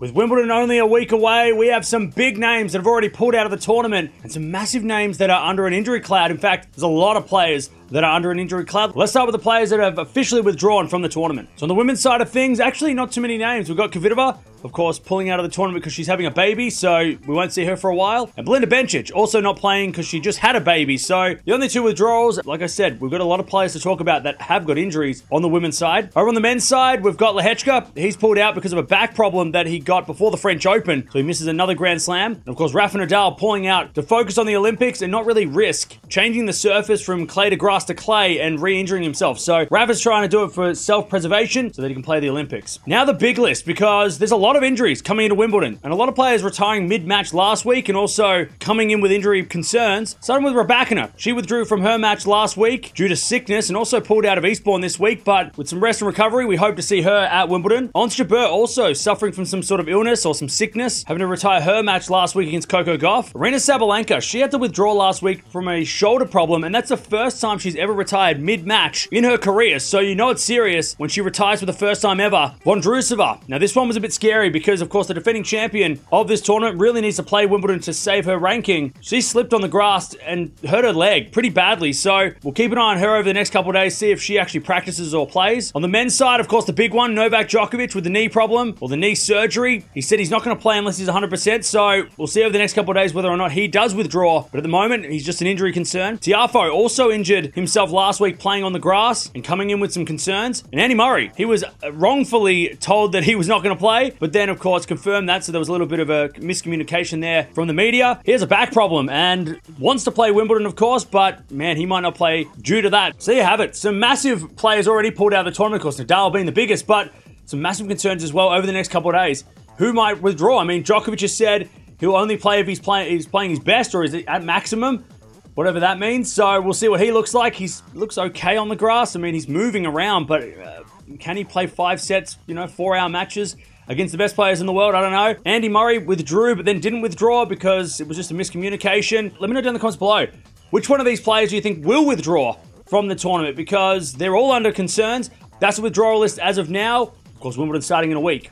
With Wimbledon only a week away, we have some big names that have already pulled out of the tournament and some massive names that are under an injury cloud. In fact, there's a lot of players that are under an injury cloud. Let's start with the players that have officially withdrawn from the tournament. So on the women's side of things, actually not too many names. We've got Kvitova, of course, pulling out of the tournament because she's having a baby, so we won't see her for a while. And Belinda Bencic also not playing because she just had a baby. So the only two withdrawals, like I said, we've got a lot of players to talk about that have got injuries on the women's side. Over on the men's side, we've got Lehecka. He's pulled out because of a back problem that he got before the French Open, so he misses another Grand Slam. And of course, Rafa Nadal pulling out to focus on the Olympics and not really risk changing the surface from clay to grass to clay and re-injuring himself. So Rafa's trying to do it for self-preservation so that he can play the Olympics. Now the big list because there's a lot of injuries coming into Wimbledon and a lot of players retiring mid-match last week and also coming in with injury concerns. Starting with Rybakina. She withdrew from her match last week due to sickness and also pulled out of Eastbourne this week, but with some rest and recovery, we hope to see her at Wimbledon. Ons Jabeur also suffering from some sort of illness or some sickness, having to retire her match last week against Coco Gauff. Aryna Sabalenka, she had to withdraw last week from a shoulder problem, and that's the first time she's ever retired mid-match in her career, so you know it's serious when she retires for the first time ever. Vondrousova. Now this one was a bit scary because, of course, the defending champion of this tournament really needs to play Wimbledon to save her ranking. She slipped on the grass and hurt her leg pretty badly, so we'll keep an eye on her over the next couple of days, see if she actually practices or plays. On the men's side, of course, the big one, Novak Djokovic with the knee problem or the knee surgery. He said he's not going to play unless he's 100%, so we'll see over the next couple of days whether or not he does withdraw. But at the moment, he's just an injury concern. Tiafoe also injured himself last week playing on the grass and coming in with some concerns. And Andy Murray, he was uh, wrongfully told that he was not going to play, but then, of course, confirmed that, so there was a little bit of a miscommunication there from the media. He has a back problem and wants to play Wimbledon, of course, but man, he might not play due to that. So you have it. Some massive players already pulled out of the tournament, of course, Nadal being the biggest, but some massive concerns as well over the next couple of days. Who might withdraw? I mean, Djokovic has said he'll only play if he's playing he's playing his best or is it at maximum, whatever that means. So we'll see what he looks like. He looks okay on the grass. I mean, he's moving around, but uh, can he play five sets? You know, four-hour matches against the best players in the world? I don't know. Andy Murray withdrew, but then didn't withdraw because it was just a miscommunication. Let me know down in the comments below. Which one of these players do you think will withdraw from the tournament? Because they're all under concerns. That's the withdrawal list as of now. Of course, Wimbledon starting in a week.